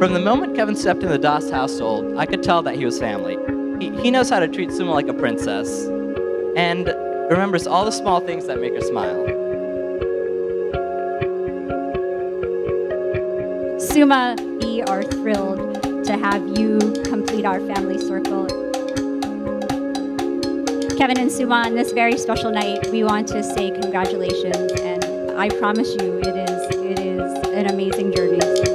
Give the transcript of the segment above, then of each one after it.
From the moment Kevin stepped in the Das household, I could tell that he was family. He, he knows how to treat Suma like a princess and remembers all the small things that make her smile. Suma, we are thrilled to have you complete our family circle. Kevin and Suma, on this very special night, we want to say congratulations, and I promise you, it is it is an amazing journey.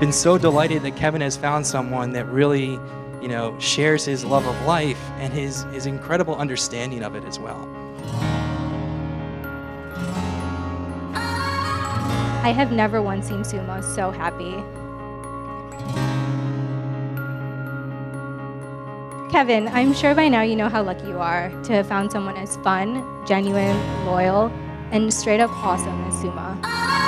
Been so delighted that Kevin has found someone that really, you know, shares his love of life and his, his incredible understanding of it as well. I have never once seen Suma so happy. Kevin, I'm sure by now you know how lucky you are to have found someone as fun, genuine, loyal, and straight up awesome as Suma.